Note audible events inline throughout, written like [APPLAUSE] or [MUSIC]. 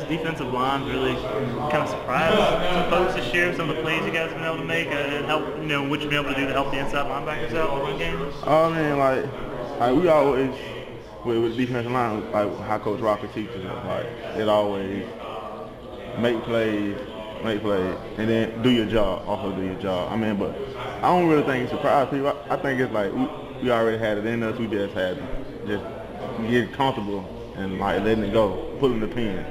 defensive line really kind of surprised some folks this year? Some of the plays you guys have been able to make uh, and help, you know, what you've been able to do to help the inside linebackers out in the run game? Um, oh man, like, like we always with, with defensive line, like how Coach Rocker teaches us, like it always make plays, make plays, and then do your job. Also do your job. I mean, but I don't really think it's surprise people. I, I think it's like we, we already had it in us. We just had to just get comfortable and like letting it go, pulling the pin.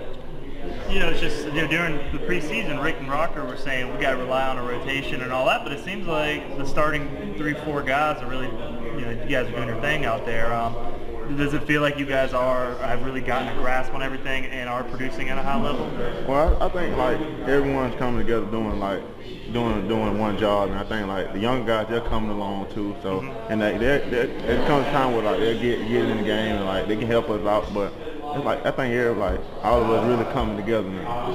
You know, it's just you know, during the preseason, Rick and Rocker were saying we got to rely on a rotation and all that, but it seems like the starting three, four guys are really, you know, you guys are doing your thing out there. Um, does it feel like you guys are have really gotten a grasp on everything and are producing at a high level? Well, I, I think like everyone's coming together doing like doing doing one job, and I think like the young guys they're coming along too. So Mm-hmm. and like they're, they're, it comes time where like they get get in the game and like they can help us out, but it's like I think they're like all of us really coming together now.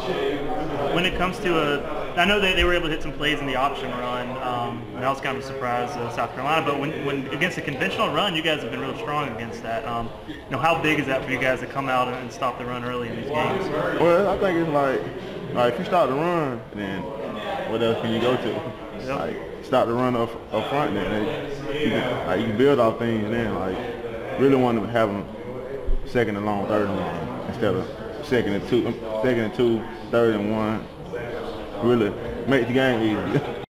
When it comes to a, I know they, they were able to hit some plays in the option run, um, and that was kind of a surprise to South Carolina. But when, when against a conventional run, you guys have been real strong against that. Um, you know, how big is that for you guys to come out and, stop the run early in these games? Well, I think it's like like if you start the run, then what else can you go to? Yep. Like start to run up up front, then they, you can, like you can build off things. Then like really want to have them second and long, third and one instead of second and two, second and two, third and one. Really make the game easy. [LAUGHS]